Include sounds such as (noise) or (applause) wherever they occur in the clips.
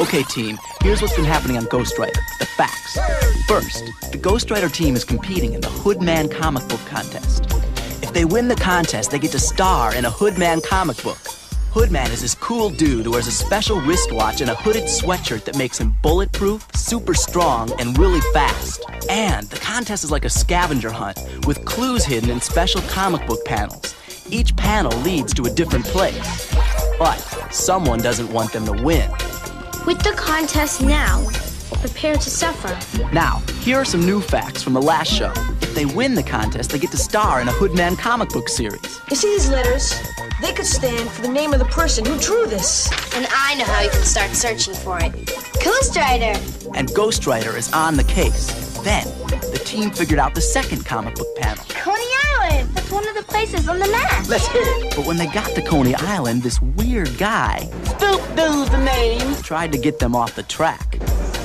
Okay, team, here's what's been happening on Ghostwriter the facts. First, the Ghostwriter team is competing in the Hoodman comic book contest. If they win the contest, they get to star in a Hoodman comic book. Hoodman is this cool dude who wears a special wristwatch and a hooded sweatshirt that makes him bulletproof, super strong, and really fast. And the contest is like a scavenger hunt with clues hidden in special comic book panels. Each panel leads to a different place. But someone doesn't want them to win. With the contest now, prepare to suffer. Now, here are some new facts from the last show. If they win the contest, they get to star in a Hoodman comic book series. You see these letters? They could stand for the name of the person who drew this. And I know how you can start searching for it. Ghostwriter! And Ghostwriter is on the case. Then, the team figured out the second comic book panel. Coney Island! That's one of the places on the map. Let's hit it. But when they got to Coney Island, this weird guy Spook Dude's the name. tried to get them off the track.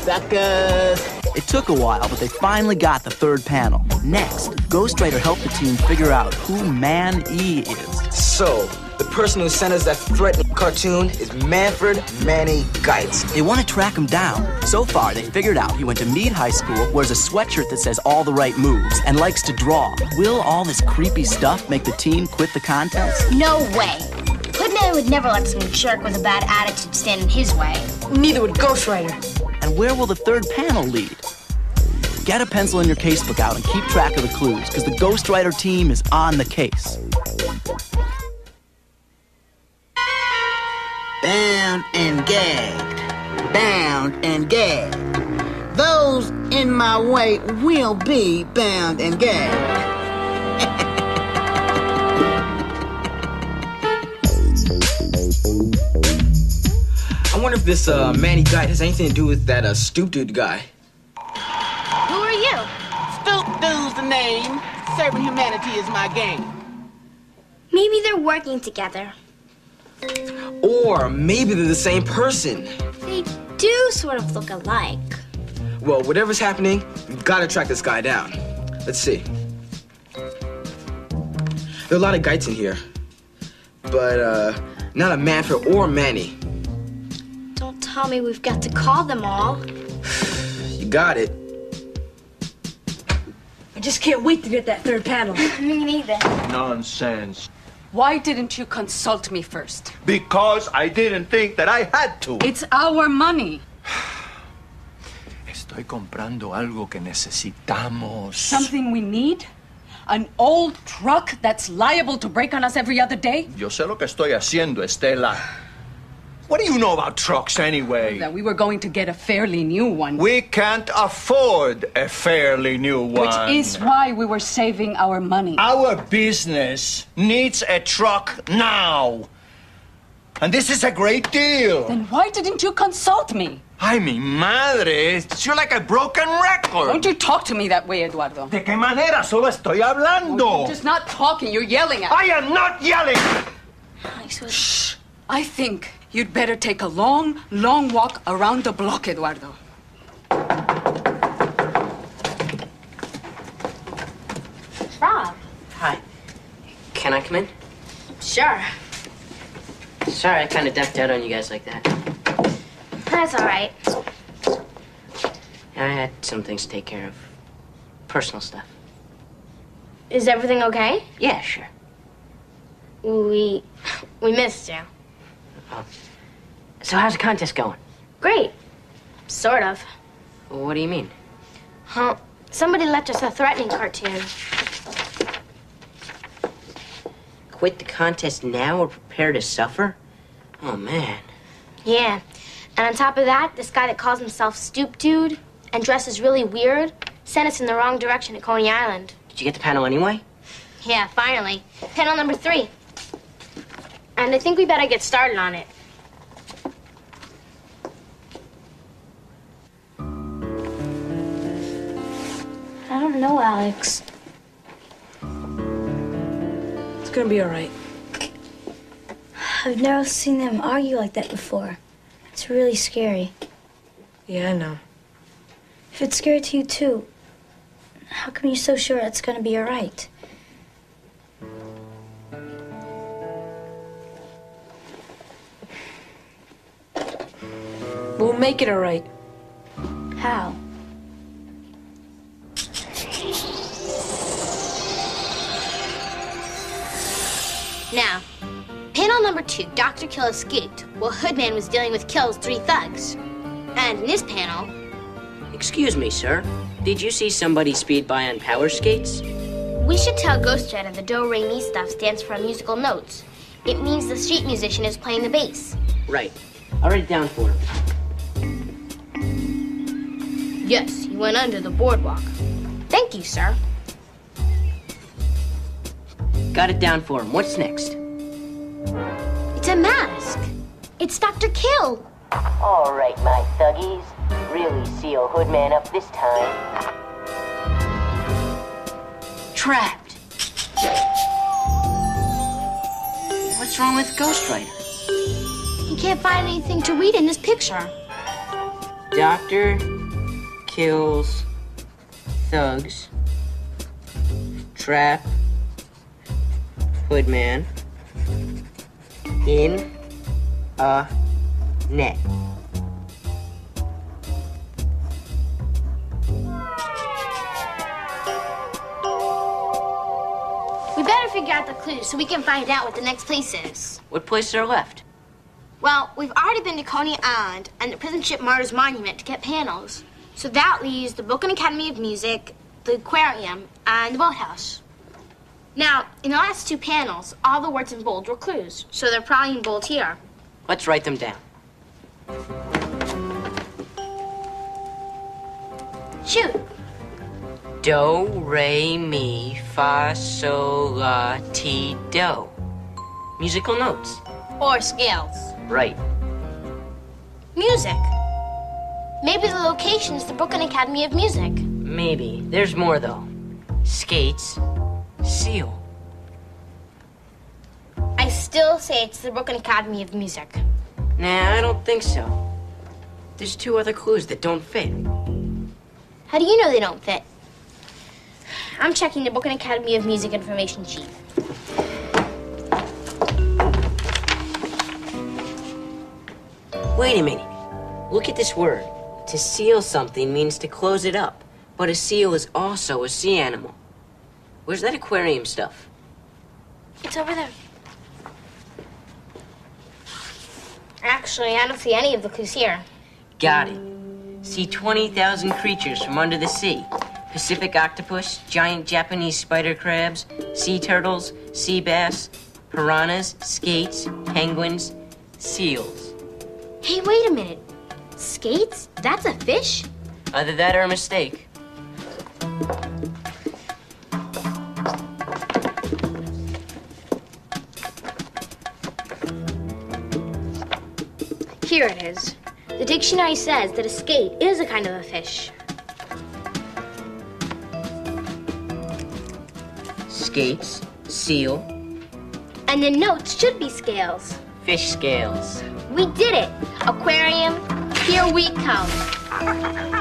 Suckers. It took a while, but they finally got the third panel. Next, Ghostwriter helped the team figure out who Man E is. So, the person who sent us that threatening cartoon is Manfred Manny Geitz. They want to track him down. So far, they figured out he went to Mead High School, wears a sweatshirt that says all the right moves, and likes to draw. Will all this creepy stuff make the team quit the contest? No way. Hoodman would never let some jerk with a bad attitude stand in his way. Neither would Ghostwriter. And where will the third panel lead? Get a pencil in your casebook out and keep track of the clues, because the Ghostwriter team is on the case. Bound and gagged. Bound and gagged. Those in my way will be bound and gagged. (laughs) I wonder if this uh, Manny guy has anything to do with that uh, stoop dude guy. Who are you? Spook Dude's the name. Serving humanity is my game. Maybe they're working together. Or maybe they're the same person. They do sort of look alike. Well, whatever's happening, we've got to track this guy down. Let's see. There are a lot of Geitz in here, but uh, not a Manfred or Manny. Don't tell me we've got to call them all. (sighs) You got it. I just can't wait to get that third panel. (laughs) me neither. Nonsense. Why didn't you consult me first? Because I didn't think that I had to. It's our money. Estoy comprando algo que necesitamos. Something we need? An old truck that's liable to break on us every other day? Yo sé lo que estoy haciendo, Estela. What do you know about trucks anyway? That we were going to get a fairly new one. We can't afford a fairly new one. Which is why we were saving our money. Our business needs a truck now. And this is a great deal. Then why didn't you consult me? Ay, mi madre. You're like a broken record. Don't you talk to me that way, Eduardo. ¿De qué manera? Solo estoy hablando. Oh, you're just not talking, you're yelling at me. I am not yelling. Shh. I think you'd better take a long, long walk around the block, Eduardo. Rob. Hi. Can I come in? Sure. Sorry, I kind of ducked out on you guys like that. That's all right. I had some things to take care of. Personal stuff. Is everything okay? Yeah, sure. We we missed you. So how's the contest going? Great. Sort of. What do you mean? Huh? Somebody left us a threatening cartoon. Quit the contest now or prepare to suffer? Oh, man. Yeah. And on top of that, this guy that calls himself Stoop Dude and dresses really weird sent us in the wrong direction at Coney Island. Did you get the panel anyway? Yeah, finally. Panel number three. And I think we better get started on it. I don't know, Alex. It's gonna be all right. I've never seen them argue like that before. It's really scary. Yeah, I know. If it's scary to you too, how come you're so sure it's gonna be alright? We'll make it all right. How? Now, panel number two, Dr. Kill escaped while Hoodman was dealing with Kill's three thugs. And in this panel, Excuse me, sir. Did you see somebody speed by on power skates? we should tell Ghostwriter the do re mi stuff stands for musical notes. It means the street musician is playing the bass. Right. I'll write it down for him. Yes, he went under the boardwalk. Thank you, sir. Got it down for him. What's next? It's a mask. It's Dr. Kill. All right, my thuggies. Really seal Hoodman up this time. Trapped. What's wrong with Ghostwriter? He can't find anything to read in this picture. Doctor kills thugs. Trap Hoodman in a net. We better figure out the clues so we can find out what the next place is. What places are left? Well, we've already been to Coney Island and the Prison Ship Martyrs Monument to get panels. So that leaves the Brooklyn Academy of Music, the aquarium, and the boathouse. Now, in the last two panels, all the words in bold were clues, so they're probably in bold here. Let's write them down. Shoot. Do, re, mi, fa, sol, la, ti, do. Musical notes. Or scales. Right. Music. Maybe the location is the Brooklyn Academy of Music. Maybe. There's more, though. Skates. Seal. I still say it's the Brooklyn Academy of Music. Nah, I don't think so. There's two other clues that don't fit. How do you know they don't fit? I'm checking the Brooklyn Academy of Music information sheet. Wait a minute. Look at this word. To seal something means to close it up. But a seal is also a sea animal. Where's that aquarium stuff? It's over there. Actually, I don't see any of the clues here. Got it. See 20,000 creatures from under the sea. Pacific octopus, giant Japanese spider crabs, sea turtles, sea bass, piranhas, skates, penguins, seals. Hey, wait a minute. Skates? That's a fish? Either that or a mistake. Here it is. The dictionary says that a skate is a kind of a fish. Skates, seal, And the notes should be scales. fish scales. We did it! Aquarium, here we come.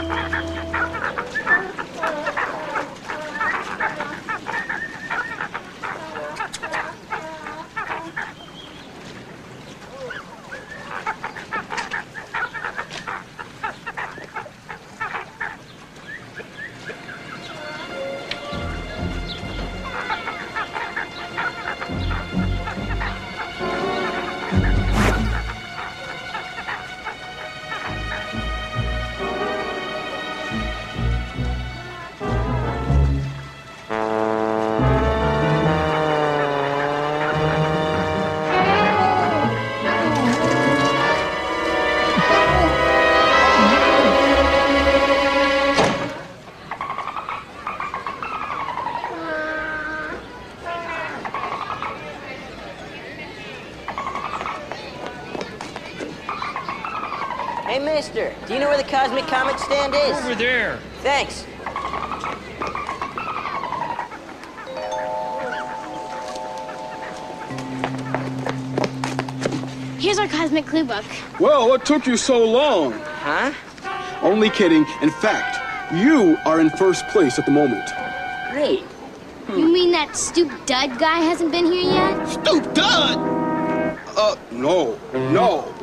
Hey, mister, do you know where the Cosmic Comet stand is? Over there. Thanks. Here's our cosmic clue book. Well, what took you so long? Huh? Only kidding. In fact, you are in first place at the moment. Great. You mean that stoop dud guy hasn't been here yet? Stoop Dud! Uh, no, no.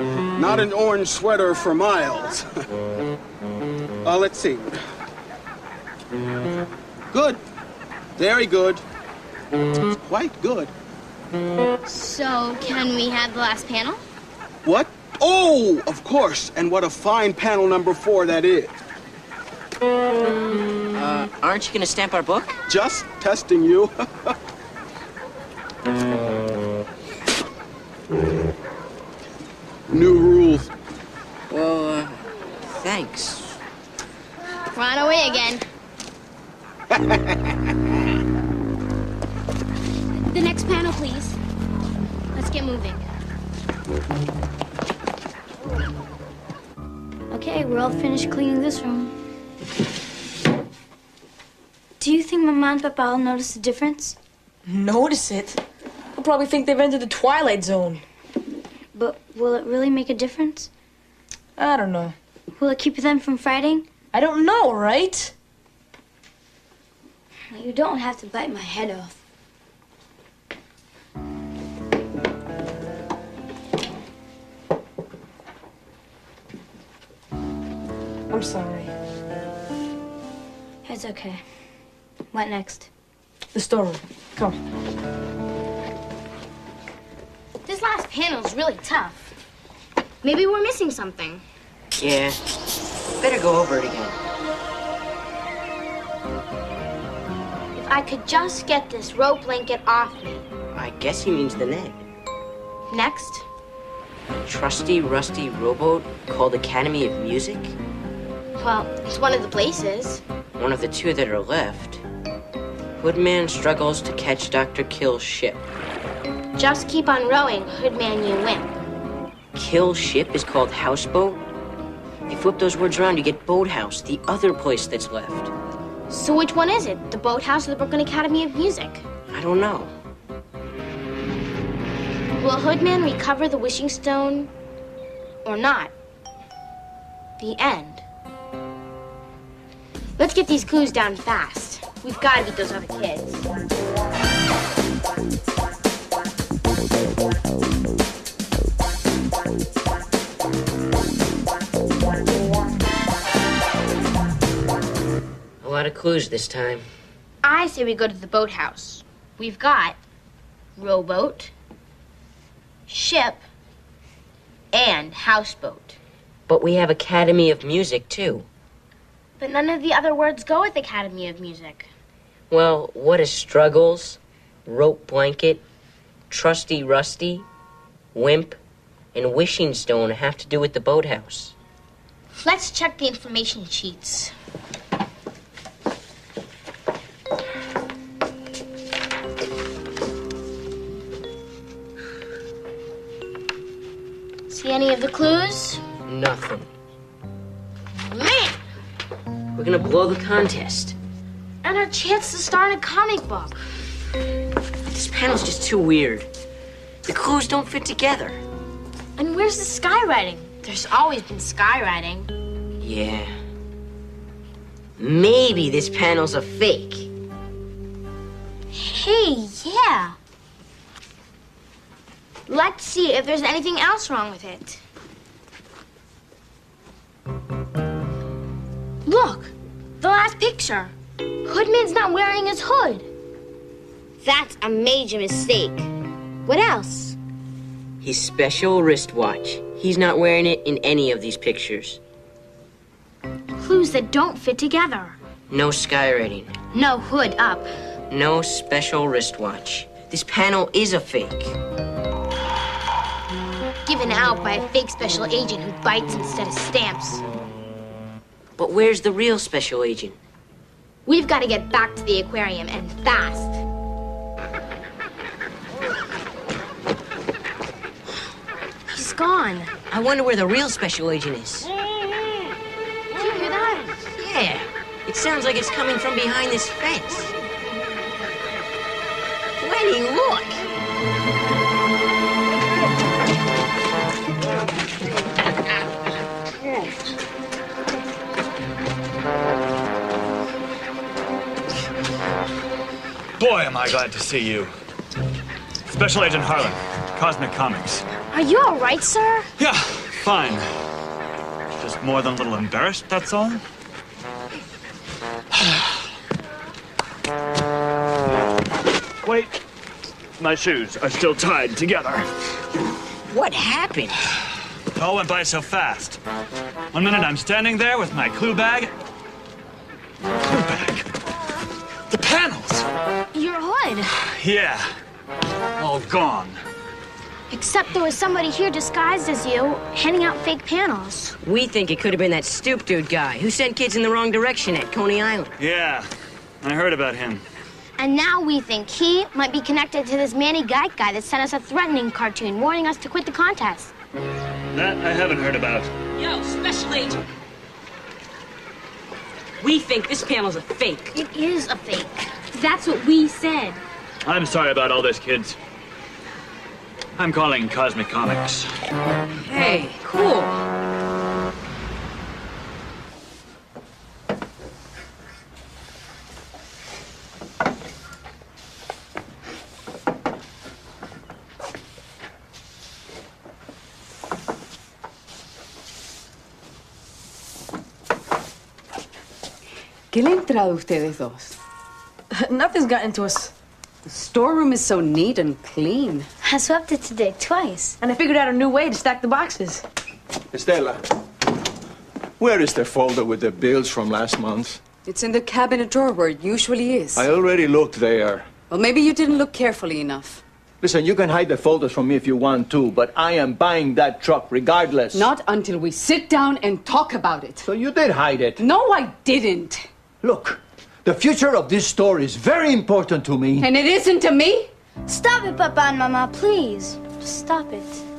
Not an orange sweater for Miles. (laughs) uh, let's see. Good. Very good. Quite good. So, can we have the last panel? What? Oh, of course. And what a fine panel number four that is. Uh, aren't you gonna stamp our book? Just testing you. (laughs) New rules. Well, uh, thanks. We're on our way again. (laughs) the next panel, please. Let's get moving. Okay, we're all finished cleaning this room. Do you think my mom and Papa will notice the difference? Notice it? They'll probably think they've entered the Twilight Zone. But will it really make a difference? I don't know. Will it keep them from fighting? I don't know, right? You don't have to bite my head off. I'm sorry. It's okay. What next? The storeroom. Come. Panel's really tough. Maybe we're missing something. Yeah. Better go over it again. If I could just get this rope blanket off me. I guess he means the net. Next, A trusty, rusty rowboat called Academy of Music? well, it's one of the places. One of the two that are left. Hoodman struggles to catch Dr. Kill's ship. Just keep on rowing, Hoodman, you wimp. Kill ship is called houseboat? You flip those words around, you get boathouse, the other place that's left. So which one is it? The boathouse or the Brooklyn Academy of Music? I don't know. Will Hoodman recover the wishing stone or not? The end. Let's get these clues down fast. We've got to beat those other kids. Lot of clues this time. I say we go to the boathouse. We've got rowboat, ship, and houseboat. But we have Academy of Music, too. But none of the other words go with Academy of Music. Well, what is struggles, rope blanket, trusty rusty, wimp, and wishing stone have to do with the boathouse? Let's check the information sheets. See any of the clues? Nothing. Man! We're gonna blow the contest. And our chance to start a comic book. This panel's just too weird. The clues don't fit together. And where's the skywriting? There's always been skywriting. Yeah. Maybe this panel's a fake. Hey, yeah. Let's see if there's anything else wrong with it. Look, the last picture. Hoodman's not wearing his hood. That's a major mistake. What else? His special wristwatch. He's not wearing it in any of these pictures. Clues that don't fit together. No skywriting. No hood up. No special wristwatch. This panel is a fake. Given out by a fake special agent who bites instead of stamps. But where's the real special agent? We've got to get back to the aquarium and fast. He's gone. I wonder where the real special agent is. Do you hear that? Yeah, it sounds like it's coming from behind this fence. Lenny, look! Boy, am I glad to see you. Special Agent Harlan, Cosmic Comics. Are you all right, sir? Yeah, fine. Just more than a little embarrassed, that's all. Wait. My shoes are still tied together. What happened? It all went by so fast. One minute I'm standing there with my clue bag. Your hood. Yeah. All gone. Except there was somebody here disguised as you, handing out fake panels. We think it could have been that stoop dude guy who sent kids in the wrong direction at Coney Island. Yeah. I heard about him. And now we think he might be connected to this Manny Geick guy that sent us a threatening cartoon warning us to quit the contest. That I haven't heard about. Yo, special agent. We think this panel's a fake. It is a fake. That's what we said. I'm sorry about all this, kids. I'm calling Cosmic Comics. Hey, cool. ¿Qué le ha entrado a ustedes dos? (laughs) Nothing's gotten to us. The storeroom is so neat and clean. I swept it today twice. And I figured out a new way to stack the boxes. Estela, where is the folder with the bills from last month? It's in the cabinet drawer where it usually is. I already looked there. Well, maybe you didn't look carefully enough. Listen, you can hide the folders from me if you want to, but I am buying that truck regardless. Not until we sit down and talk about it. So you did hide it. No, I didn't. Look, the future of this store is very important to me. And it isn't to me? Stop it, Papa and Mama, please. Stop it.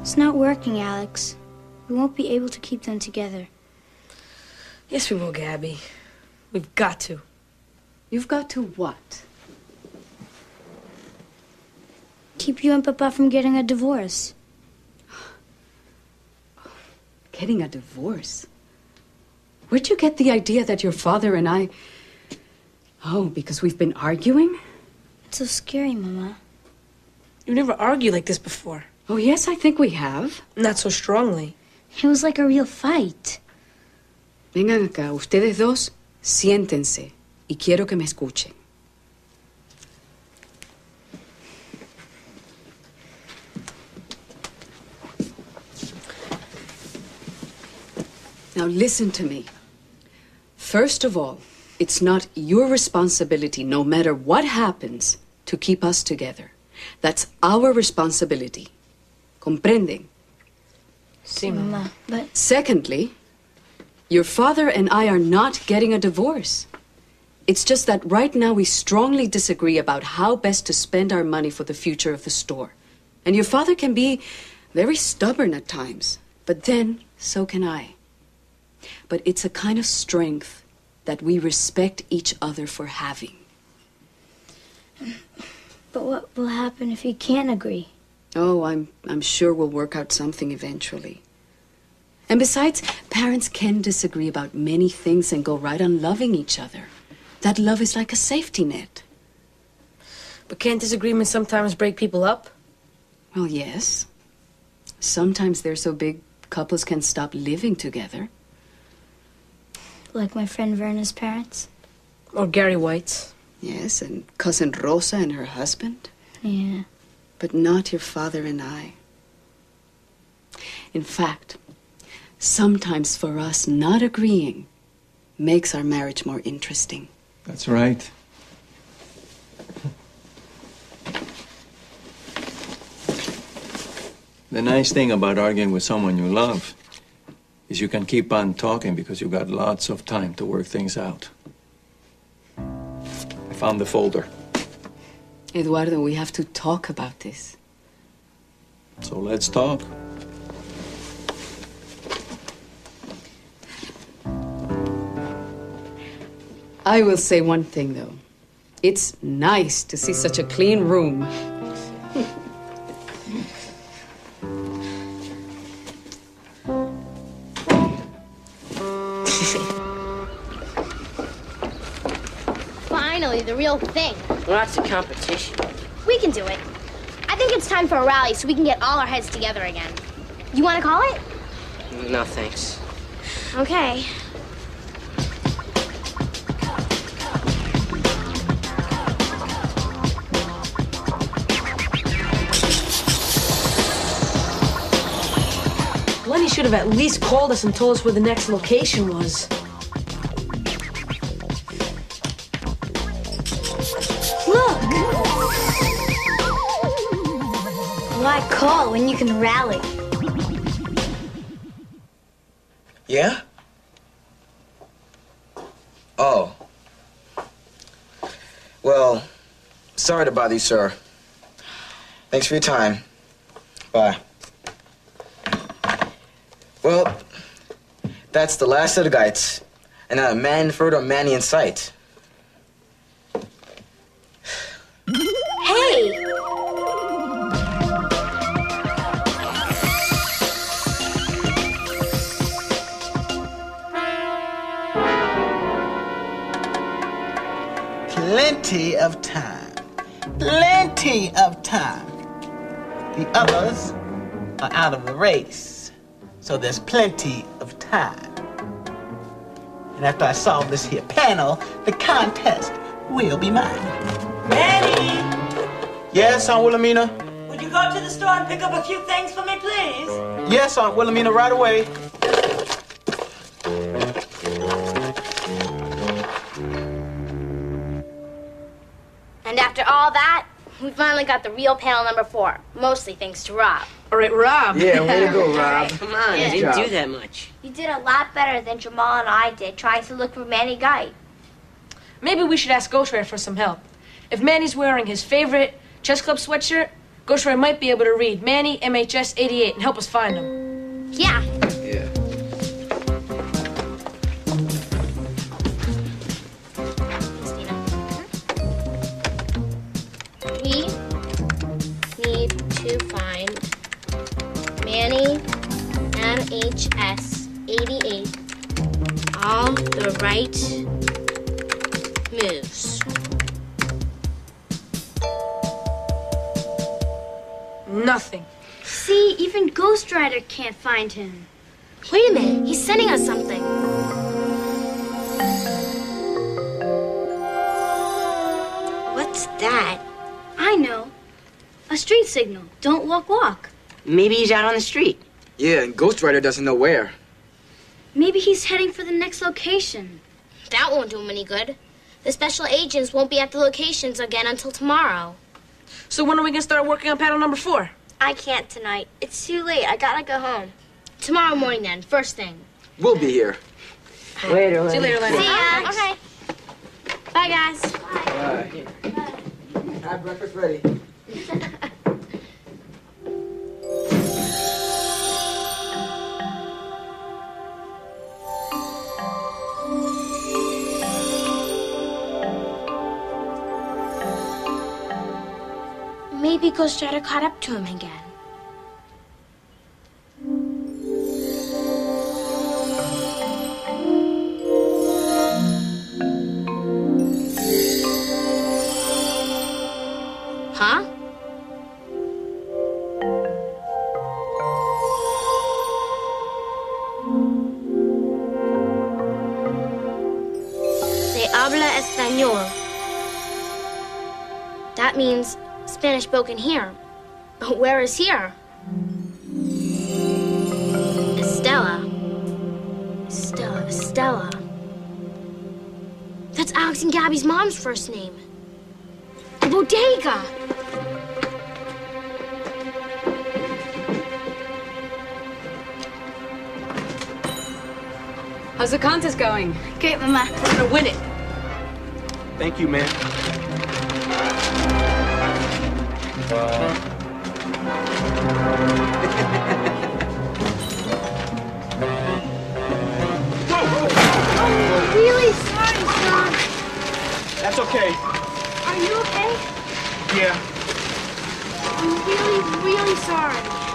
It's not working, Alex. We won't be able to keep them together. Yes, we will, Gabby. We've got to. You've got to what? Keep you and Papa from getting a divorce. (gasps) Getting a divorce? Where'd you get the idea that your father and I. Oh, because we've been arguing? It's so scary, Mama. You've never argued like this before. Oh, yes, I think we have. Not so strongly. It was like a real fight. Vengan acá, ustedes dos, siéntense. Y quiero que me escuchen. Now listen to me. First of all, it's not your responsibility, no matter what happens, to keep us together. That's our responsibility. Comprenden? See, Mama, but Secondly, your father and I are not getting a divorce. It's just that right now we strongly disagree about how best to spend our money for the future of the store. And your father can be very stubborn at times, but then so can I. But it's a kind of strength that we respect each other for having. but what will happen if you can't agree? Oh, I'm I'm sure we'll work out something eventually. And besides, parents can disagree about many things and go right on loving each other. That love is like a safety net. But can't disagreements sometimes break people up? Well, yes. Sometimes they're so big couples can stop living together. Like my friend Verna's parents? Or Gary White's? Yes, and cousin Rosa and her husband. Yeah. But not your father and I. In fact, sometimes for us, not agreeing makes our marriage more interesting. That's right. The nice thing about arguing with someone you love is you can keep on talking because you've got lots of time to work things out. I found the folder, Eduardo, we have to talk about this. So let's talk. I will say one thing, though. It's nice to see such a clean room. (laughs) Finally, the real thing. Lots of competition. We can do it. I think it's time for a rally so we can get all our heads together again. You want to call it? No, thanks. Okay. Lenny should have at least called us and told us where the next location was. Call when you can rally? Yeah? Oh. Well, sorry to bother you, sir. Thanks for your time. Bye. Well, that's the last of the guides. And not a man further Manny in sight. Plenty of time. Plenty of time. The others are out of the race, so there's plenty of time. And after I solve this here panel, the contest will be mine. Manny, Yes, Aunt Wilhelmina? would you go to the store and pick up a few things for me, please? Yes, Aunt Wilhelmina, right away. Finally got the real panel number four. Mostly thanks to Rob. All right, Rob. Yeah, way to go, (laughs) Rob. Come on, Yeah. I didn't do that much. You did a lot better than Jamal and I did trying to look for Manny Guy. Maybe we should ask Ghostwriter for some help. If Manny's wearing his favorite chess club sweatshirt, Ghostwriter might be able to read Manny MHS 88 and help us find him. Yeah. HS88 all the right moves. Nothing. See, even Ghostwriter can't find him. Wait a minute, he's sending us something. What's that? I know. A street signal. Don't walk, walk. Maybe he's out on the street. Yeah, and Ghostwriter doesn't know where. Maybe he's heading for the next location. That won't do him any good. The special agents won't be at the locations again until tomorrow. So when are we gonna start working on panel number four? I can't tonight. It's too late. I gotta go home. Tomorrow morning, then, first thing. We'll be here. Later, See you later, Lenny. See ya. Okay. Bye, guys. Bye. Have breakfast ready. (laughs) Maybe Ghostwriter caught up to him again. Spoken here. But where is here? Estella. Estella, Estella. That's Alex and Gabby's mom's first name. The bodega. How's the contest going? Great, Mama. We're gonna win it. Thank you, man. Really sorry, son. That's okay. Are you okay? Yeah. I'm really, really sorry.